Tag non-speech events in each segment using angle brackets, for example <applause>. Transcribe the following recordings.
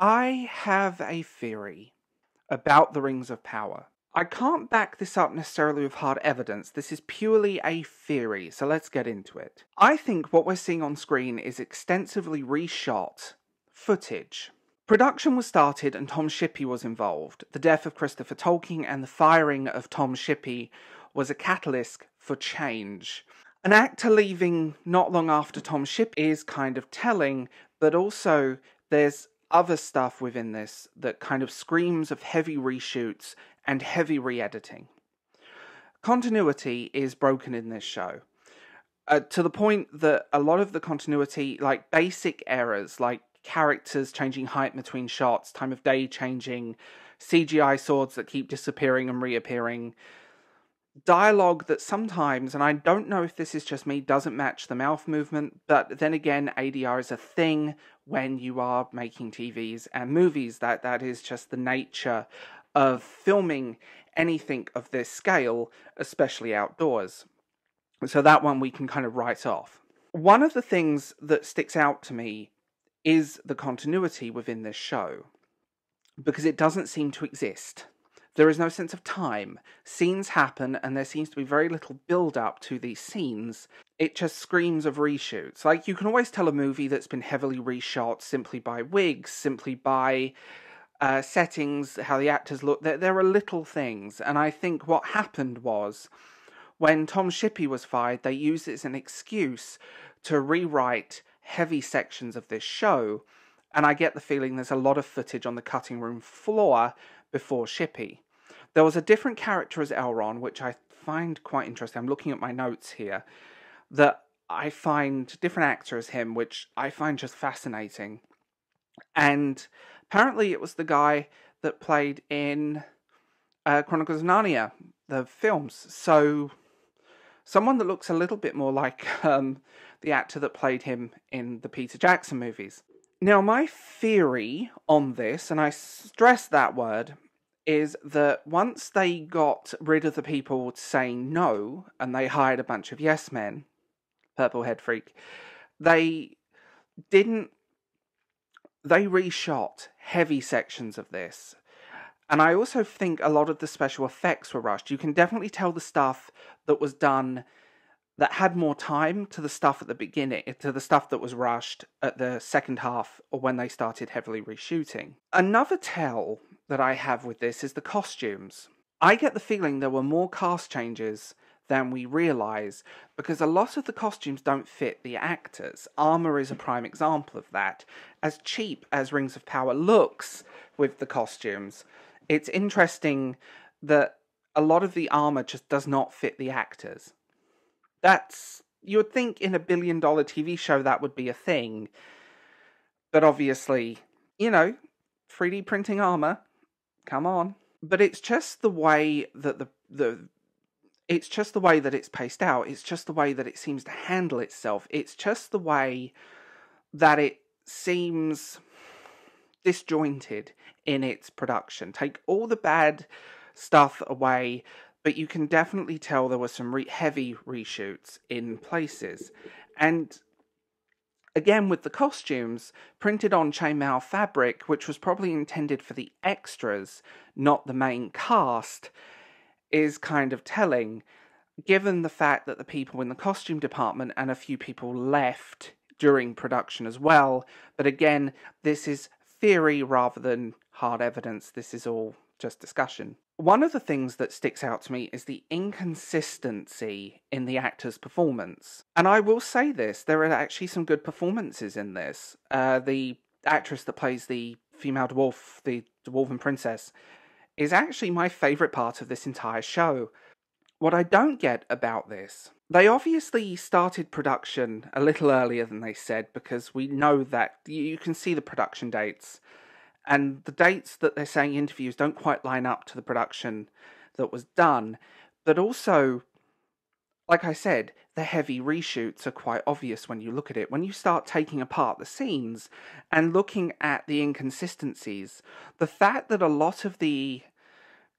I have a theory about the Rings of Power. I can't back this up necessarily with hard evidence. This is purely a theory, so let's get into it. I think what we're seeing on screen is extensively reshot footage. Production was started and Tom Shippey was involved. The death of Christopher Tolkien and the firing of Tom Shippey was a catalyst for change. An actor leaving not long after Tom Shippey is kind of telling, but also there's other stuff within this that kind of screams of heavy reshoots and heavy re editing. Continuity is broken in this show. Uh, to the point that a lot of the continuity, like basic errors, like characters changing height between shots, time of day changing, CGI swords that keep disappearing and reappearing, dialogue that sometimes, and I don't know if this is just me, doesn't match the mouth movement, but then again, ADR is a thing when you are making TVs and movies. That that is just the nature of filming anything of this scale, especially outdoors. So that one we can kind of write off. One of the things that sticks out to me is the continuity within this show because it doesn't seem to exist. There is no sense of time. Scenes happen, and there seems to be very little build up to these scenes. It just screams of reshoots. Like, you can always tell a movie that's been heavily reshot simply by wigs, simply by uh, settings, how the actors look. There, there are little things, and I think what happened was when Tom Shippey was fired, they used it as an excuse to rewrite heavy sections of this show. And I get the feeling there's a lot of footage on the cutting room floor before Shippey. There was a different character as Elrond, which I find quite interesting. I'm looking at my notes here. That I find different actor as him, which I find just fascinating. And apparently, it was the guy that played in uh, Chronicles of Narnia, the films. So, someone that looks a little bit more like um, the actor that played him in the Peter Jackson movies. Now, my theory on this, and I stress that word, is that once they got rid of the people saying no and they hired a bunch of yes men, Purple Head Freak, they didn't. They reshot heavy sections of this. And I also think a lot of the special effects were rushed. You can definitely tell the stuff that was done that had more time to the stuff at the beginning, to the stuff that was rushed at the second half or when they started heavily reshooting. Another tell that I have with this is the costumes. I get the feeling there were more cast changes than we realise because a lot of the costumes don't fit the actors. Armour is a prime example of that. As cheap as Rings of Power looks with the costumes, it's interesting that a lot of the armour just does not fit the actors. That's. You would think in a billion dollar TV show that would be a thing. But obviously, you know, 3D printing armour Come on. But it's just the way that the the it's just the way that it's paced out. It's just the way that it seems to handle itself. It's just the way that it seems disjointed in its production. Take all the bad stuff away, but you can definitely tell there were some re- heavy reshoots in places. And Again, with the costumes, printed on chainmail fabric, which was probably intended for the extras, not the main cast, is kind of telling, given the fact that the people in the costume department and a few people left during production as well. But again, this is theory rather than hard evidence. This is all just discussion. One of the things that sticks out to me is the inconsistency in the actor's performance. And I will say this there are actually some good performances in this. Uh, the actress that plays the female dwarf, the dwarven princess, is actually my favourite part of this entire show. What I don't get about this, they obviously started production a little earlier than they said because we know that you can see the production dates and the dates that they're saying interviews don't quite line up to the production that was done. But also, like I said, the heavy reshoots are quite obvious when you look at it. When you start taking apart the scenes and looking at the inconsistencies, the fact that a lot of the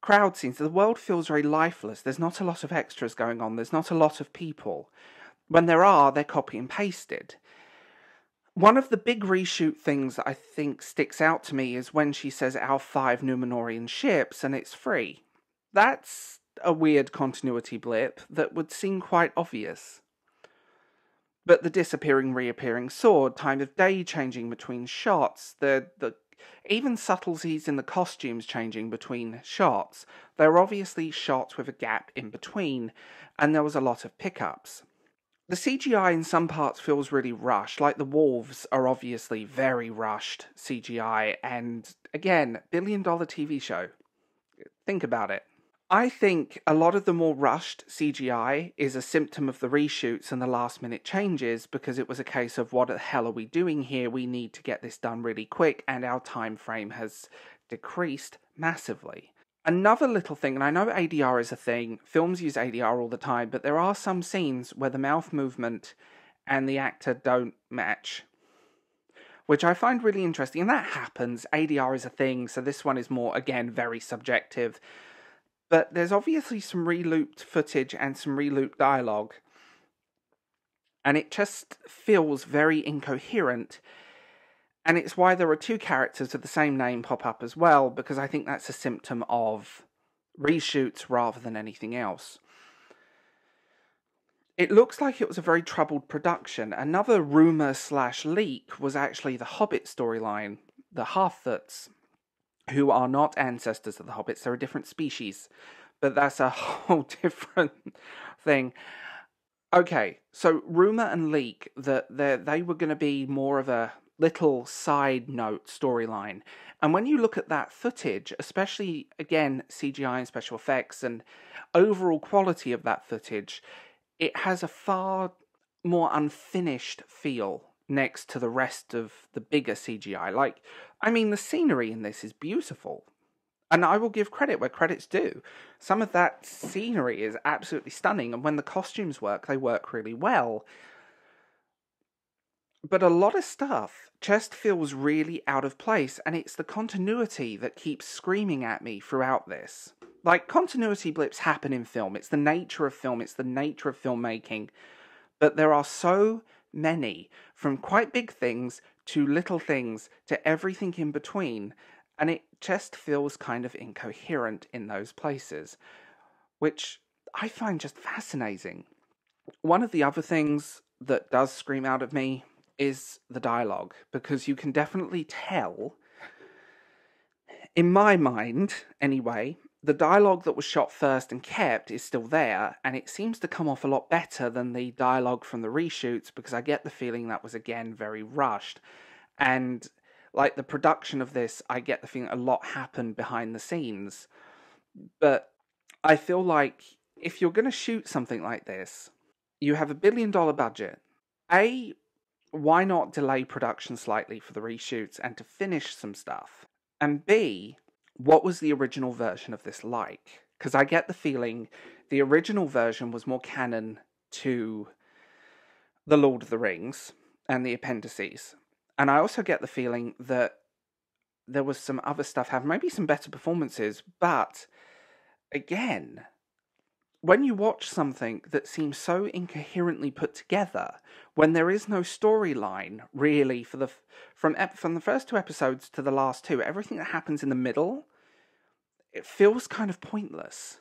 crowd scenes, the world feels very lifeless. There's not a lot of extras going on, there's not a lot of people. When there are, they're copy and pasted. One of the big reshoot things that I think sticks out to me is when she says our five Númenórean ships and it's free. That's a weird continuity blip that would seem quite obvious. But the disappearing, reappearing sword, time of day changing between shots, the, the even subtleties in the costumes changing between shots, they're obviously shots with a gap in between, and there was a lot of pickups. The CGI in some parts feels really rushed, like the wolves are obviously very rushed CGI, and again, billion dollar TV show. Think about it. I think a lot of the more rushed CGI is a symptom of the reshoots and the last minute changes because it was a case of what the hell are we doing here? We need to get this done really quick, and our time frame has decreased massively. Another little thing, and I know ADR is a thing, films use ADR all the time, but there are some scenes where the mouth movement and the actor don't match, which I find really interesting. And that happens. ADR is a thing, so this one is more, again, very subjective. But there's obviously some relooped footage and some relooped dialogue, and it just feels very incoherent and it's why there are two characters of the same name pop up as well, because I think that's a symptom of reshoots rather than anything else. It looks like it was a very troubled production. Another rumour slash leak was actually the Hobbit storyline, the Harfoots, who are not ancestors of the Hobbits, they're a different species. But that's a <laughs> whole different thing. Okay, so rumour and leak that they were going to be more of a little side note storyline. And when you look at that footage, especially again CGI and special effects and overall quality of that footage, it has a far more unfinished feel next to the rest of the bigger CGI. Like, I mean, the scenery in this is beautiful. And I will give credit where credit's due. Some of that scenery is absolutely stunning, and when the costumes work, they work really well but a lot of stuff just feels really out of place, and it's the continuity that keeps screaming at me throughout this. Like, continuity blips happen in film, it's the nature of film, it's the nature of filmmaking, but there are so many, from quite big things to little things to everything in between, and it just feels kind of incoherent in those places, which I find just fascinating. One of the other things that does scream out of me is the dialogue because you can definitely tell, in my mind anyway, the dialogue that was shot first and kept is still there, and it seems to come off a lot better than the dialogue from the reshoots because I get the feeling that was again very rushed. And like the production of this, I get the feeling a lot happened behind the scenes. But I feel like if you're going to shoot something like this, you have a billion dollar budget. A, why not delay production slightly for the reshoots and to finish some stuff? And B, what was the original version of this like? Because I get the feeling the original version was more canon to The Lord of the Rings and the appendices. And I also get the feeling that there was some other stuff happening, maybe some better performances, but again, when you watch something that seems so incoherently put together, when there is no storyline really for the from from the first two episodes to the last two, everything that happens in the middle, it feels kind of pointless.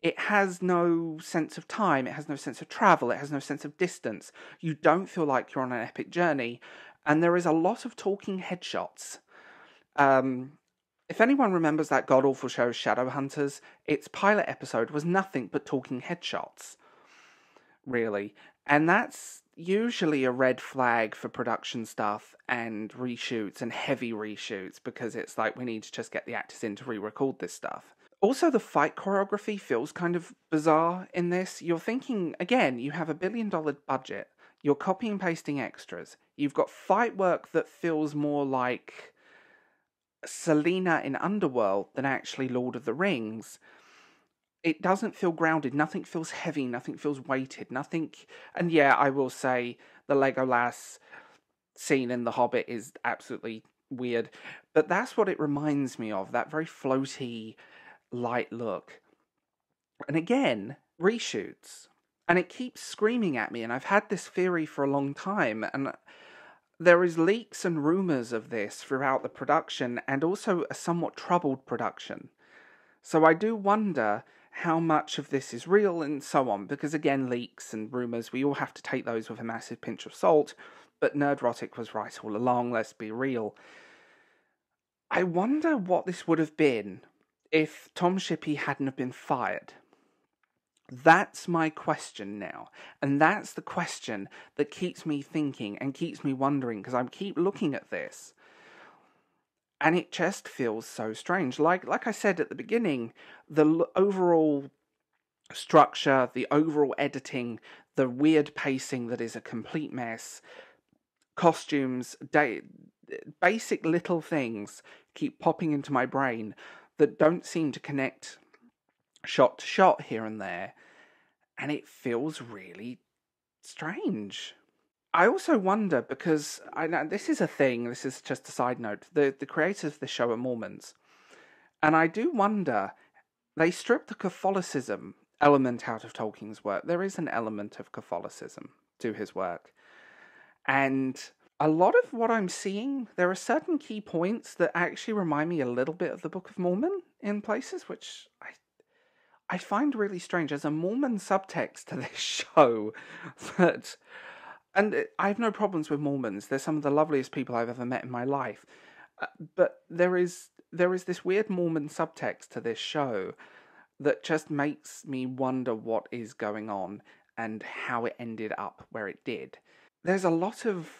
It has no sense of time. It has no sense of travel. It has no sense of distance. You don't feel like you're on an epic journey, and there is a lot of talking headshots. Um, if anyone remembers that god awful show Shadowhunters, its pilot episode was nothing but talking headshots. Really. And that's usually a red flag for production stuff and reshoots and heavy reshoots because it's like we need to just get the actors in to re record this stuff. Also, the fight choreography feels kind of bizarre in this. You're thinking, again, you have a billion dollar budget, you're copying and pasting extras, you've got fight work that feels more like Selena in Underworld than actually Lord of the Rings, it doesn't feel grounded. Nothing feels heavy. Nothing feels weighted. Nothing. And yeah, I will say the Legolas scene in The Hobbit is absolutely weird, but that's what it reminds me of that very floaty, light look. And again, reshoots. And it keeps screaming at me, and I've had this theory for a long time, and there is leaks and rumors of this throughout the production and also a somewhat troubled production. So I do wonder how much of this is real and so on, because again, leaks and rumours, we all have to take those with a massive pinch of salt, but Nerdrotic was right all along, let's be real. I wonder what this would have been if Tom Shippey hadn't have been fired. That's my question now. And that's the question that keeps me thinking and keeps me wondering because I keep looking at this and it just feels so strange. Like like I said at the beginning, the overall structure, the overall editing, the weird pacing that is a complete mess, costumes, day, basic little things keep popping into my brain that don't seem to connect shot to shot here and there, and it feels really strange. I also wonder because I know this is a thing. This is just a side note. The the creators of the show are Mormons, and I do wonder they stripped the Catholicism element out of Tolkien's work. There is an element of Catholicism to his work, and a lot of what I'm seeing, there are certain key points that actually remind me a little bit of the Book of Mormon in places, which I I find really strange. There's a Mormon subtext to this <laughs> show that and uh, I have no problems with Mormons. They're some of the loveliest people I've ever met in my life. Uh, but there is there is this weird Mormon subtext to this show that just makes me wonder what is going on and how it ended up where it did. There's a lot of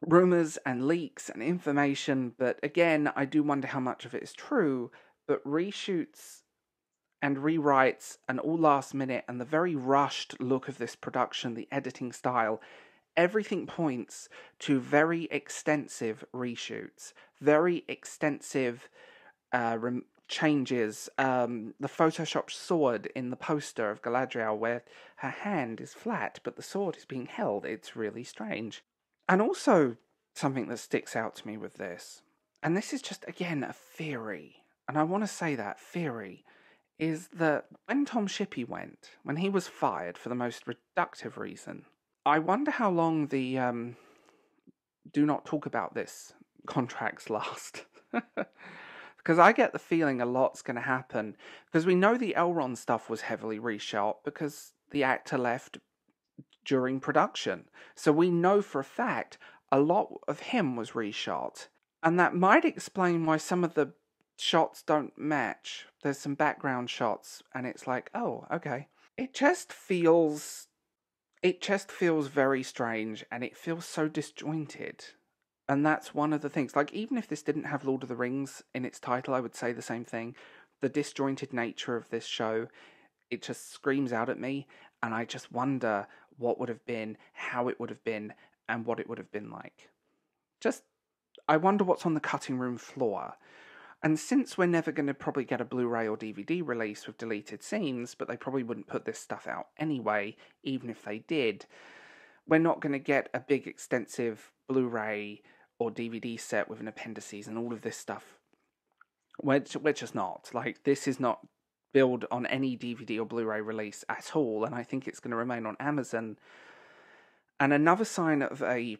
rumors and leaks and information, but again, I do wonder how much of it is true. But reshoots and rewrites and all last minute and the very rushed look of this production, the editing style, everything points to very extensive reshoots, very extensive uh, rem- changes. Um, the Photoshop sword in the poster of Galadriel, where her hand is flat but the sword is being held, it's really strange. And also, something that sticks out to me with this, and this is just again a theory, and I want to say that theory is that when Tom Shippey went, when he was fired for the most reductive reason, I wonder how long the um, do not talk about this contracts last. <laughs> because I get the feeling a lot's going to happen. Because we know the Elrond stuff was heavily reshot because the actor left during production. So we know for a fact a lot of him was reshot. And that might explain why some of the shots don't match. There's some background shots, and it's like, oh, okay. It just feels it just feels very strange and it feels so disjointed. And that's one of the things. Like, even if this didn't have Lord of the Rings in its title, I would say the same thing. The disjointed nature of this show, it just screams out at me. And I just wonder what would have been, how it would have been, and what it would have been like. Just, I wonder what's on the cutting room floor. And since we're never going to probably get a Blu ray or DVD release with deleted scenes, but they probably wouldn't put this stuff out anyway, even if they did, we're not going to get a big, extensive Blu ray or DVD set with an appendices and all of this stuff. We're, we're just not. Like, this is not build on any DVD or Blu ray release at all, and I think it's going to remain on Amazon. And another sign of a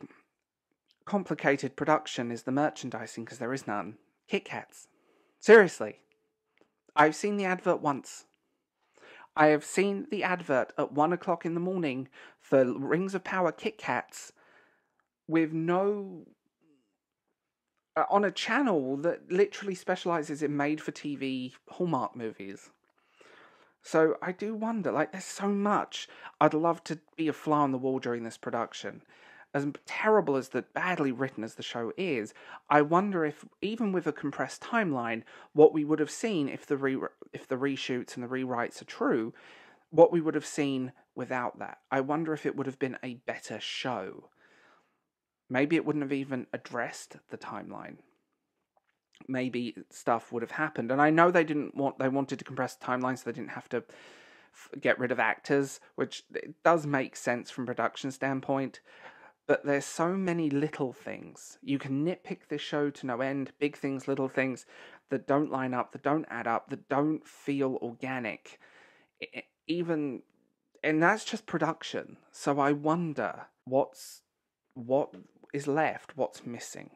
complicated production is the merchandising, because there is none. Kit Kats. Seriously. I've seen the advert once. I have seen the advert at one o'clock in the morning for Rings of Power Kit Kats with no. Uh, on a channel that literally specializes in made for TV Hallmark movies. So I do wonder, like, there's so much I'd love to be a fly on the wall during this production as terrible as the badly written as the show is, I wonder if even with a compressed timeline, what we would have seen if the re- if the reshoots and the rewrites are true, what we would have seen without that. I wonder if it would have been a better show. Maybe it wouldn't have even addressed the timeline. Maybe stuff would have happened, and I know they didn't want they wanted to compress the timeline so they didn't have to get rid of actors, which does make sense from production standpoint. But there's so many little things. You can nitpick this show to no end, big things, little things that don't line up, that don't add up, that don't feel organic. Even and that's just production. So I wonder what's what is left? What's missing?